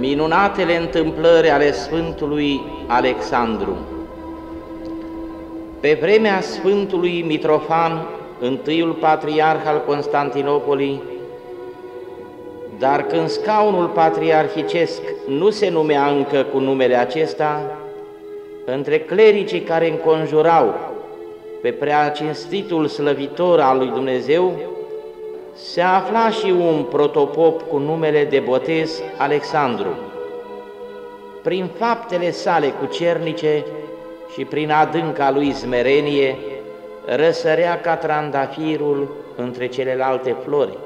Minunatele întâmplări ale Sfântului Alexandru. Pe vremea Sfântului Mitrofan, întâiul patriarh al Constantinopolii, dar când scaunul patriarhicesc nu se numea încă cu numele acesta, între clericii care înconjurau pe prea cinstitul slăvitor al lui Dumnezeu, se afla și un protopop cu numele de botez Alexandru. Prin faptele sale cucernice și prin adânca lui zmerenie, răsărea ca trandafirul între celelalte flori.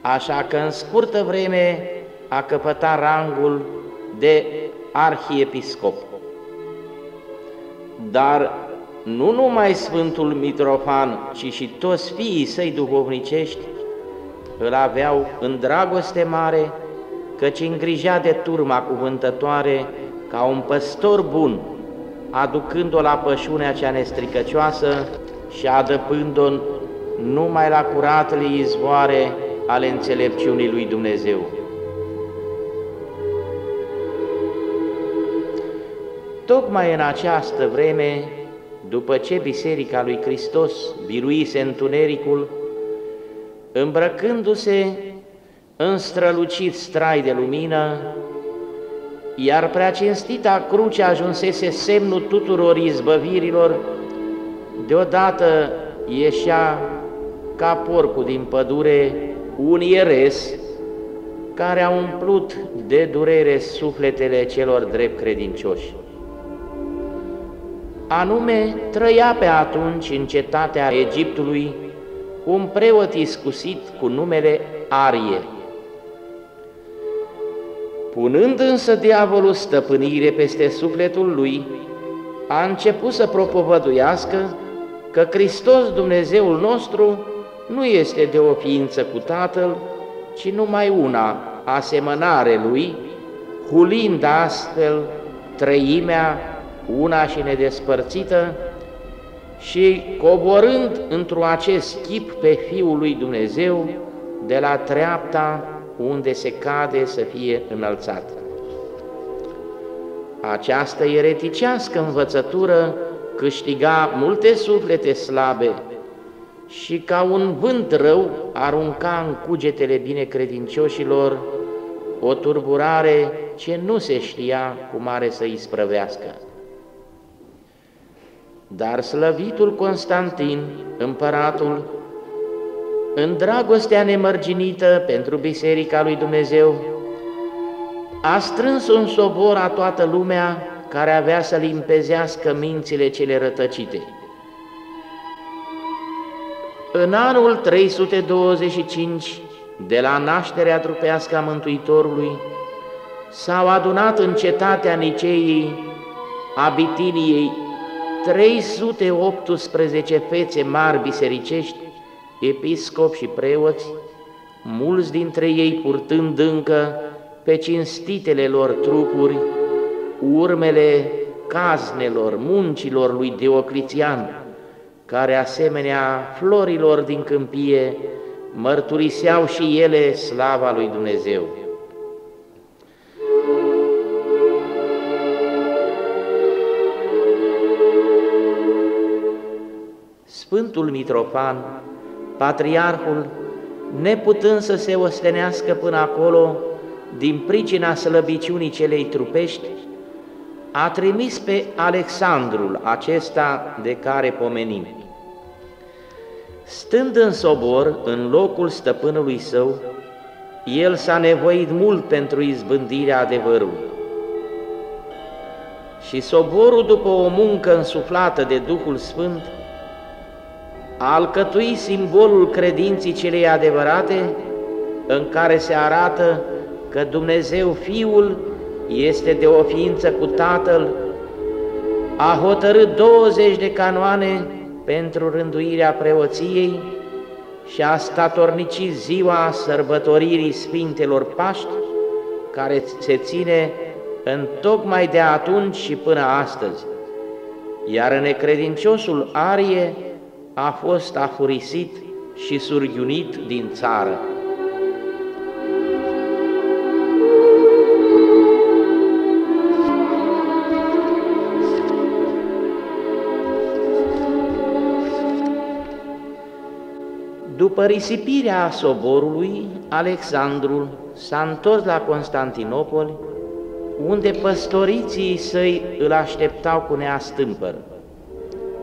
Așa că în scurtă vreme a căpătat rangul de arhiepiscop. Dar nu numai Sfântul Mitrofan, ci și toți fiii săi duhovnicești îl aveau în dragoste mare, căci îngrijea de turma cuvântătoare ca un păstor bun, aducând-o la pășunea cea nestricăcioasă și adăpând-o numai la curatele izvoare ale înțelepciunii lui Dumnezeu. Tocmai în această vreme, după ce Biserica lui Hristos biruise întunericul, îmbrăcându-se în strălucit strai de lumină, iar prea cinstita cruce ajunsese semnul tuturor izbăvirilor, deodată ieșea ca porcul din pădure un ieres care a umplut de durere sufletele celor drept credincioși anume trăia pe atunci în cetatea Egiptului un preot iscusit cu numele Arie. Punând însă diavolul stăpânire peste sufletul lui, a început să propovăduiască că Hristos Dumnezeul nostru nu este de o ființă cu Tatăl, ci numai una, asemănare lui, hulind astfel trăimea una și nedespărțită, și coborând într-un acest chip pe Fiul lui Dumnezeu, de la treapta unde se cade să fie înălțat. Această ereticească învățătură câștiga multe suflete slabe și ca un vânt rău arunca în cugetele binecredincioșilor o turburare ce nu se știa cum are să îi sprăvească. Dar slăvitul Constantin, împăratul, în dragostea nemărginită pentru Biserica lui Dumnezeu, a strâns un sobor a toată lumea care avea să limpezească mințile cele rătăcite. În anul 325, de la nașterea trupească a Mântuitorului, s-au adunat în cetatea Niceii, a Bitiniei, 318 fețe mari bisericești, episcopi și preoți, mulți dintre ei purtând încă pe cinstitele lor trupuri urmele caznelor, muncilor lui Diocletian, care asemenea florilor din câmpie mărturiseau și ele slava lui Dumnezeu. Sfântul Mitrofan, patriarhul, neputând să se ostenească până acolo, din pricina slăbiciunii celei trupești, a trimis pe Alexandrul acesta de care pomenim. Stând în sobor, în locul stăpânului său, el s-a nevoit mult pentru izbândirea adevărului. Și soborul, după o muncă însuflată de Duhul Sfânt, a alcătui simbolul credinții celei adevărate, în care se arată că Dumnezeu Fiul este de o ființă cu Tatăl, a hotărât 20 de canoane pentru rânduirea preoției și a statornicit ziua sărbătoririi Sfintelor Paști, care se ține în tocmai de atunci și până astăzi. Iar necredinciosul Arie a fost afurisit și surghiunit din țară. După risipirea soborului, Alexandru s-a întors la Constantinopol, unde păstoriții săi îl așteptau cu neastâmpăr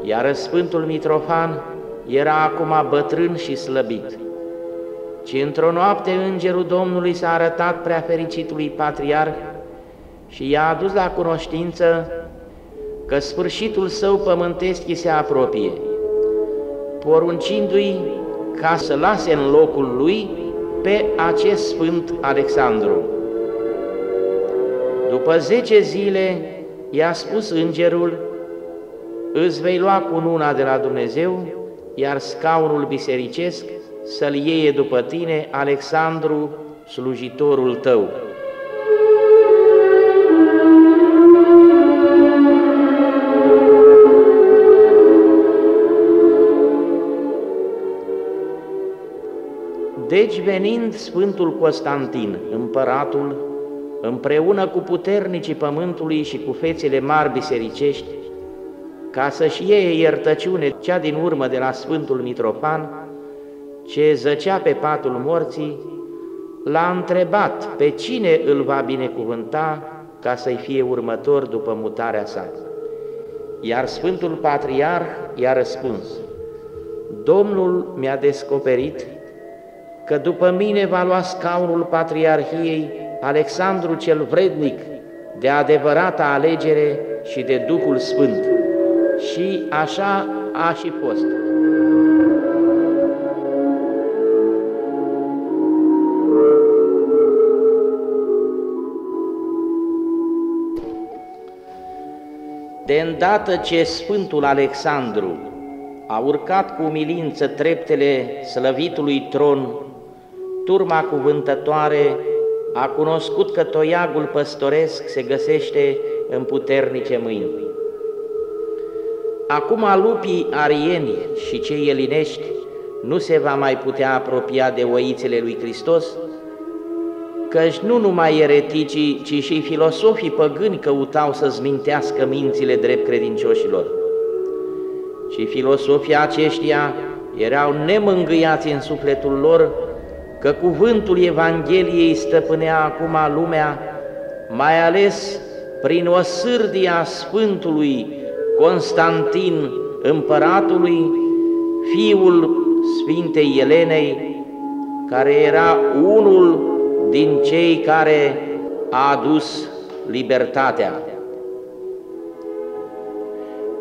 iar Sfântul Mitrofan era acum bătrân și slăbit. Ci într-o noapte îngerul Domnului s-a arătat prea fericitului patriarh și i-a adus la cunoștință că sfârșitul său pământesc se apropie, poruncindu-i ca să lase în locul lui pe acest Sfânt Alexandru. După zece zile i-a spus îngerul, îți vei lua cununa de la Dumnezeu, iar scaunul bisericesc să-l iei după tine Alexandru, slujitorul tău. Deci venind Sfântul Constantin, împăratul, împreună cu puternicii pământului și cu fețele mari bisericești, ca să-și iei iertăciune cea din urmă de la Sfântul Mitropan, ce zăcea pe patul morții, l-a întrebat pe cine îl va binecuvânta ca să-i fie următor după mutarea sa. Iar Sfântul Patriarh i-a răspuns, Domnul mi-a descoperit că după mine va lua scaunul Patriarhiei Alexandru cel Vrednic de adevărata alegere și de Duhul Sfânt. Și așa a și fost. De îndată ce Sfântul Alexandru a urcat cu umilință treptele slăvitului tron, turma cuvântătoare a cunoscut că toiagul păstoresc se găsește în puternice mâini. Acum lupii arieni și cei elinești nu se va mai putea apropia de oițele lui Hristos, căci nu numai ereticii, ci și filosofii păgâni căutau să zmintească mințile drept credincioșilor. Și filosofii aceștia erau nemângâiați în sufletul lor că cuvântul Evangheliei stăpânea acum lumea, mai ales prin o sârdia Sfântului Constantin, împăratului, fiul Sfintei Elenei, care era unul din cei care a adus libertatea.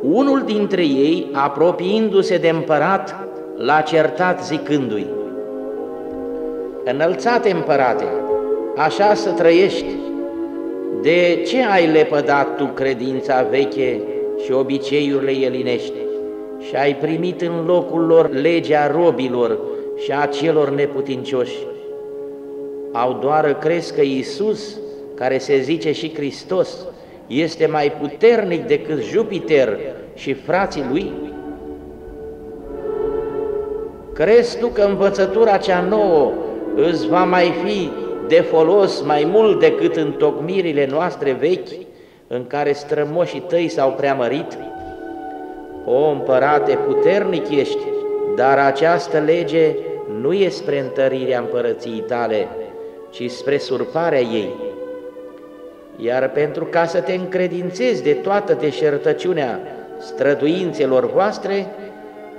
Unul dintre ei, apropiindu-se de împărat, l-a certat zicându-i, Înălțate împărate, așa să trăiești, de ce ai lepădat tu credința veche și obiceiurile elinești și ai primit în locul lor legea robilor și a celor neputincioși? Au doar crezi că Iisus, care se zice și Hristos, este mai puternic decât Jupiter și frații lui? Crezi tu că învățătura cea nouă îți va mai fi de folos mai mult decât în tocmirile noastre vechi, în care strămoșii tăi s-au preamărit? O, împărate, puternic ești, dar această lege nu e spre întărirea împărăției tale, ci spre surparea ei. Iar pentru ca să te încredințezi de toată deșertăciunea străduințelor voastre,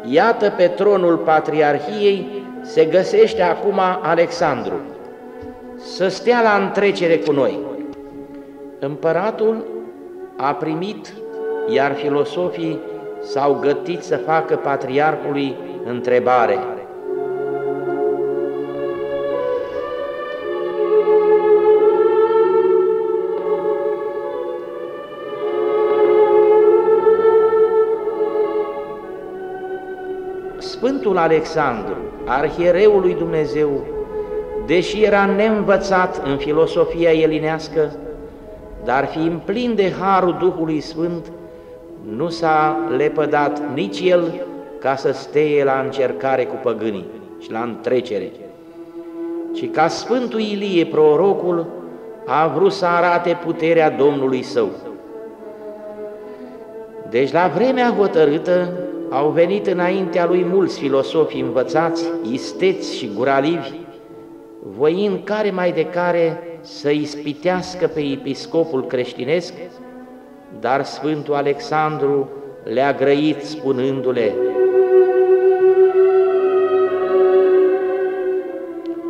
iată pe tronul Patriarhiei se găsește acum Alexandru, să stea la întrecere cu noi. Împăratul a primit, iar filosofii s-au gătit să facă patriarhului întrebare. Sfântul Alexandru, arhiereul lui Dumnezeu, deși era neînvățat în filosofia elinească, dar fiind plin de harul Duhului Sfânt, nu s-a lepădat nici el ca să steie la încercare cu păgânii și la întrecere, ci ca Sfântul Ilie, prorocul, a vrut să arate puterea Domnului său. Deci la vremea hotărâtă, au venit înaintea lui mulți filosofi învățați, isteți și guralivi, voind care mai de care să ispitească pe episcopul creștinesc, dar Sfântul Alexandru le-a grăit spunându-le,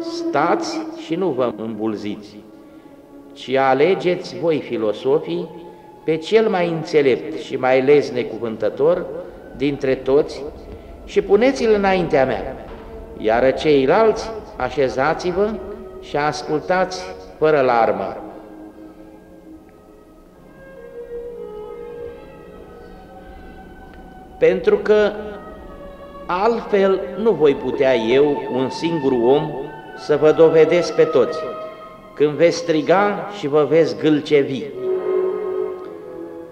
Stați și nu vă îmbulziți, ci alegeți voi filosofii pe cel mai înțelept și mai lezne cuvântător dintre toți și puneți-l înaintea mea, iar ceilalți așezați-vă și ascultați fără larmă. Pentru că altfel nu voi putea eu, un singur om, să vă dovedesc pe toți, când veți striga și vă veți gâlcevi.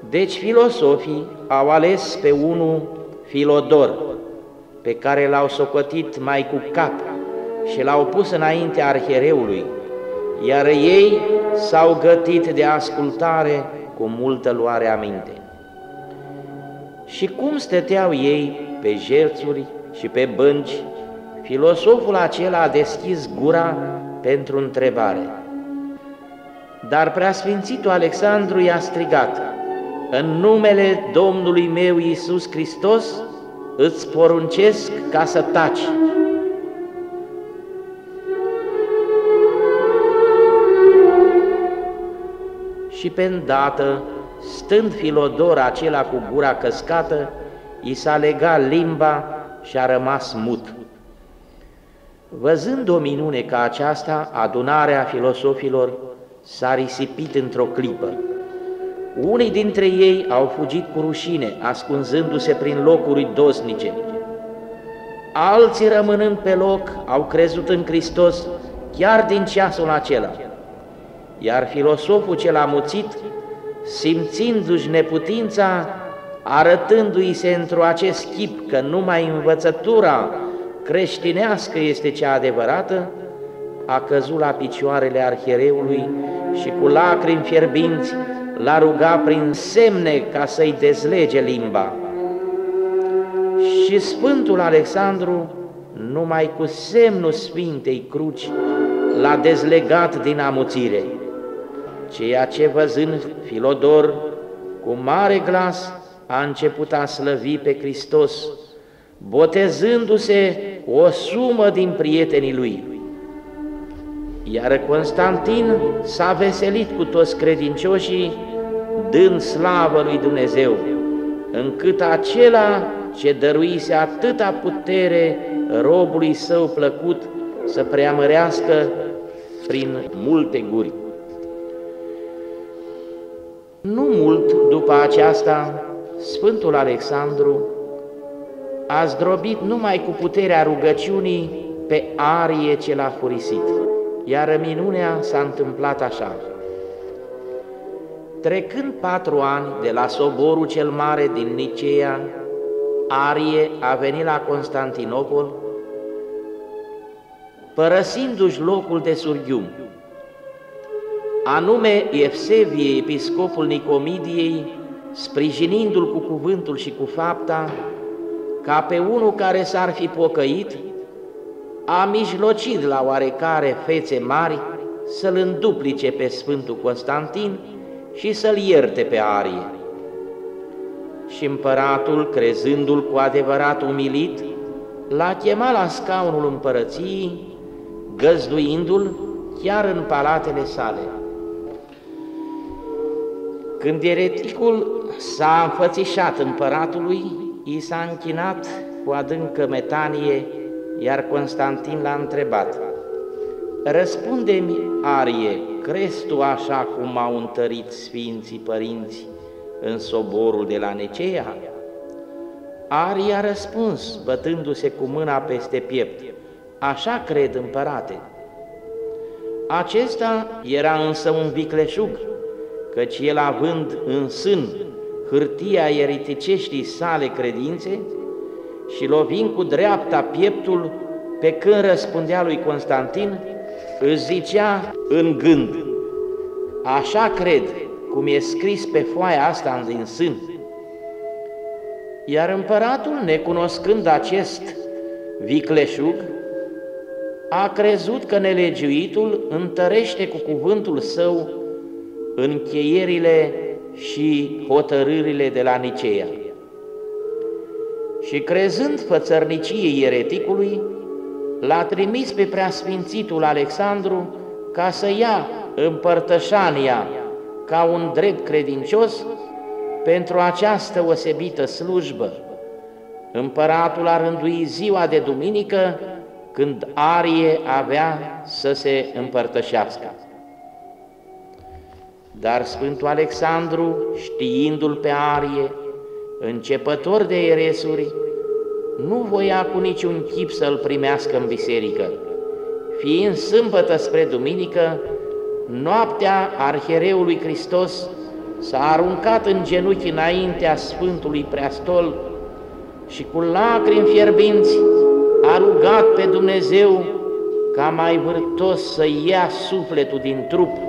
Deci filosofii au ales pe unul Filodor, pe care l-au socotit mai cu cap și l-au pus înaintea arhereului, iar ei s-au gătit de ascultare cu multă luare aminte. Și cum stăteau ei pe jerțuri și pe bănci, filosoful acela a deschis gura pentru întrebare. Dar preasfințitul Alexandru i-a strigat, În numele Domnului meu Iisus Hristos îți poruncesc ca să taci. Și pe îndată, stând Filodor acela cu gura căscată, i s-a legat limba și a rămas mut. Văzând o minune ca aceasta, adunarea filosofilor s-a risipit într-o clipă. Unii dintre ei au fugit cu rușine, ascunzându-se prin locuri dosnice. Alții, rămânând pe loc, au crezut în Hristos chiar din ceasul acela. Iar filosoful cel amuțit, simțindu-și neputința, arătându-i se într-o acest chip că numai învățătura creștinească este cea adevărată, a căzut la picioarele arhiereului și cu lacrimi fierbinți l-a rugat prin semne ca să-i dezlege limba. Și Sfântul Alexandru, numai cu semnul Sfintei Cruci, l-a dezlegat din amuțire, ceea ce văzând Filodor, cu mare glas, a început a slăvi pe Hristos, botezându-se o sumă din prietenii lui. Iar Constantin s-a veselit cu toți credincioșii, dând slavă lui Dumnezeu, încât acela ce dăruise atâta putere robului său plăcut să preamărească prin multe guri. Nu mult după aceasta, Sfântul Alexandru a zdrobit numai cu puterea rugăciunii pe arie ce l-a furisit, iar minunea s-a întâmplat așa. Trecând patru ani de la soborul cel mare din Nicea, Arie a venit la Constantinopol, părăsindu-și locul de surghium, anume Efsevie, episcopul Nicomidiei, sprijinindu-l cu cuvântul și cu fapta, ca pe unul care s-ar fi pocăit, a mijlocit la oarecare fețe mari să-l înduplice pe Sfântul Constantin și să-l ierte pe Arie. Și împăratul, crezându-l cu adevărat umilit, l-a chemat la scaunul împărăției, găzduindu-l chiar în palatele sale. Când ereticul s-a înfățișat împăratului, i s-a închinat cu adâncă metanie, iar Constantin l-a întrebat, Răspunde-mi, Arie, crezi tu așa cum au întărit Sfinții Părinți în soborul de la Necea? Arie a răspuns, bătându-se cu mâna peste piept, Așa cred, împărate. Acesta era însă un vicleșug, căci el având în sân hârtia eriticeștii sale credințe și lovind cu dreapta pieptul, pe când răspundea lui Constantin, își zicea în gând, așa cred, cum e scris pe foaia asta din sân. Iar împăratul, necunoscând acest vicleșug, a crezut că nelegiuitul întărește cu cuvântul său încheierile și hotărârile de la Niceea. Și crezând fățărniciei ereticului, l-a trimis pe preasfințitul Alexandru ca să ia împărtășania ca un drept credincios pentru această osebită slujbă. Împăratul a rânduit ziua de duminică când Arie avea să se împărtășească. Dar Sfântul Alexandru, știindu-l pe Arie, începător de eresuri, nu voia cu niciun chip să-l primească în biserică. Fiind sâmbătă spre duminică, noaptea arhereului Hristos s-a aruncat în genunchi înaintea Sfântului Preastol și cu lacrimi fierbinți a rugat pe Dumnezeu ca mai vârtos să ia sufletul din trup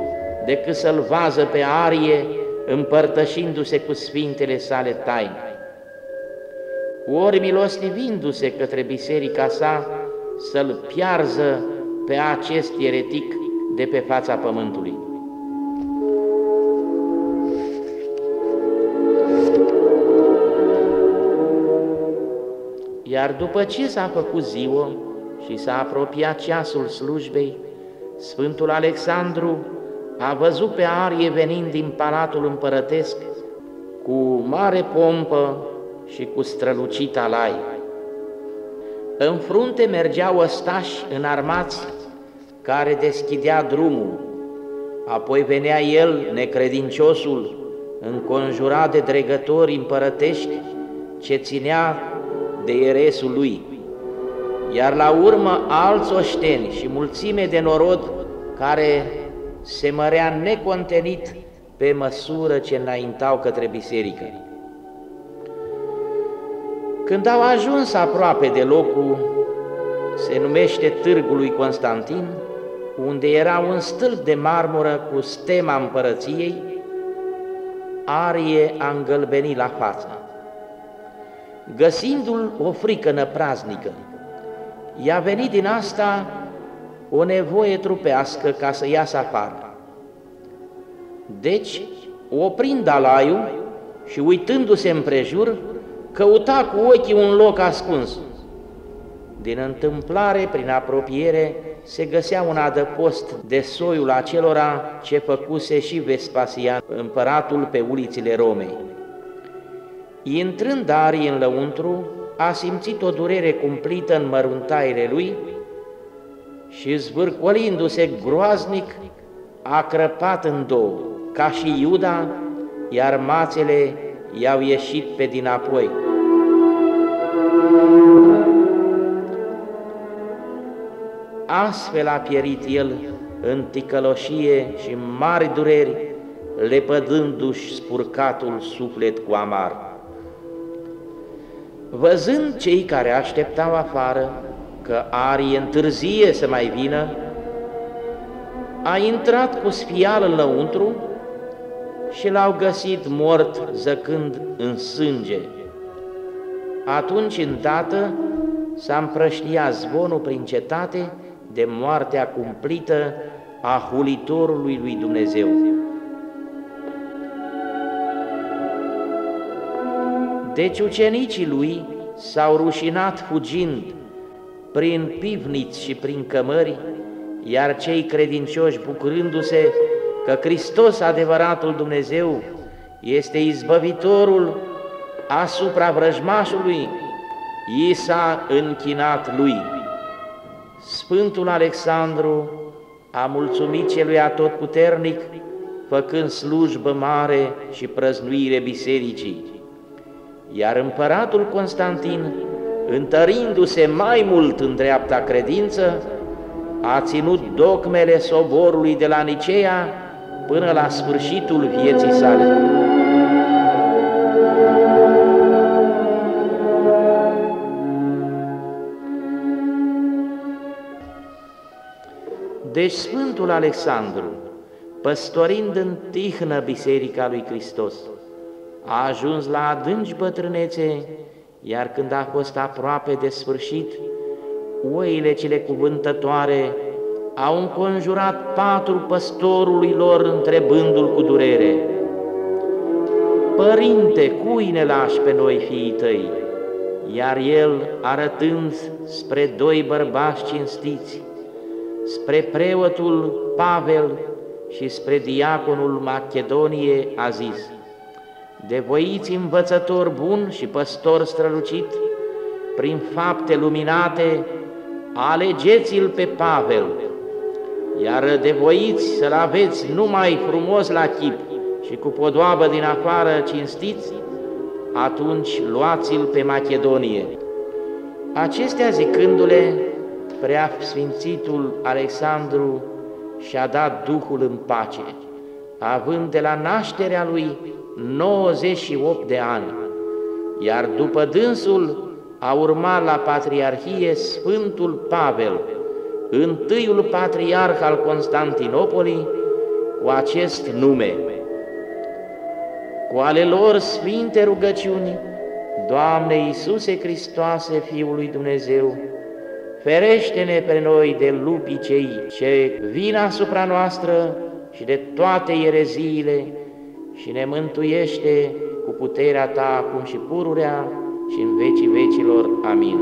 decât să-l vază pe arie împărtășindu-se cu sfintele sale taine. Ori milostivindu-se către biserica sa să-l piarză pe acest eretic de pe fața pământului. Iar după ce s-a făcut ziua și s-a apropiat ceasul slujbei, Sfântul Alexandru a văzut pe Arie venind din palatul împărătesc cu mare pompă și cu strălucit alai. În frunte mergeau ăstași înarmați care deschidea drumul, apoi venea el, necredinciosul, înconjurat de dregători împărătești ce ținea de eresul lui, iar la urmă alți oșteni și mulțime de norod care se mărea necontenit pe măsură ce înaintau către biserică. Când au ajuns aproape de locul, se numește Târgul lui Constantin, unde era un stâlp de marmură cu stema împărăției, Arie a îngălbenit la față. Găsindu-l o frică năpraznică, i-a venit din asta o nevoie trupească ca să iasă afară. Deci, oprind alaiul și uitându-se împrejur, căuta cu ochii un loc ascuns. Din întâmplare, prin apropiere, se găsea un adăpost de soiul acelora ce făcuse și Vespasian, împăratul pe ulițile Romei. Intrând Arii în lăuntru, a simțit o durere cumplită în măruntaire lui și zvârcolindu-se groaznic, a crăpat în două, ca și Iuda, iar mațele i-au ieșit pe dinapoi. Astfel a pierit el în ticăloșie și mari dureri, lepădându-și spurcatul suflet cu amar. Văzând cei care așteptau afară că Arie întârzie să mai vină, a intrat cu spială lăuntru și l-au găsit mort zăcând în sânge. Atunci, îndată, s-a împrăștiat zvonul prin cetate de moartea cumplită a hulitorului lui Dumnezeu. Deci ucenicii lui s-au rușinat fugind prin pivniți și prin cămări, iar cei credincioși bucurându-se că Hristos, adevăratul Dumnezeu, este izbăvitorul asupra vrăjmașului, i s-a închinat lui. Sfântul Alexandru a mulțumit celui atotputernic, făcând slujbă mare și prăznuire bisericii. Iar împăratul Constantin, întărindu-se mai mult în dreapta credință, a ținut dogmele soborului de la Nicea până la sfârșitul vieții sale. Deci Sfântul Alexandru, păstorind în tihnă Biserica lui Hristos, a ajuns la adânci bătrânețe iar când a fost aproape de sfârșit, oile cele cuvântătoare au înconjurat patul păstorului lor întrebându-l cu durere, Părinte, cui ne lași pe noi fiii tăi? Iar el, arătând spre doi bărbați cinstiți, spre preotul Pavel și spre diaconul Macedonie, a zis, Devoiți învățător bun și păstor strălucit, prin fapte luminate, alegeți-l pe Pavel, iar devoiți să-l aveți numai frumos la chip și cu podoabă din afară cinstiți, atunci luați-l pe Macedonie. Acestea zicându-le, prea sfințitul Alexandru și-a dat Duhul în pace, având de la nașterea lui 98 de ani, iar după dânsul a urmat la Patriarhie Sfântul Pavel, întâiul patriarh al Constantinopolii, cu acest nume. Cu ale lor sfinte rugăciuni, Doamne Iisuse Hristoase, Fiul lui Dumnezeu, ferește-ne pe noi de lupii cei ce vin asupra noastră și de toate ereziile și ne mântuiește cu puterea Ta acum și pururea și în vecii vecilor. Amin.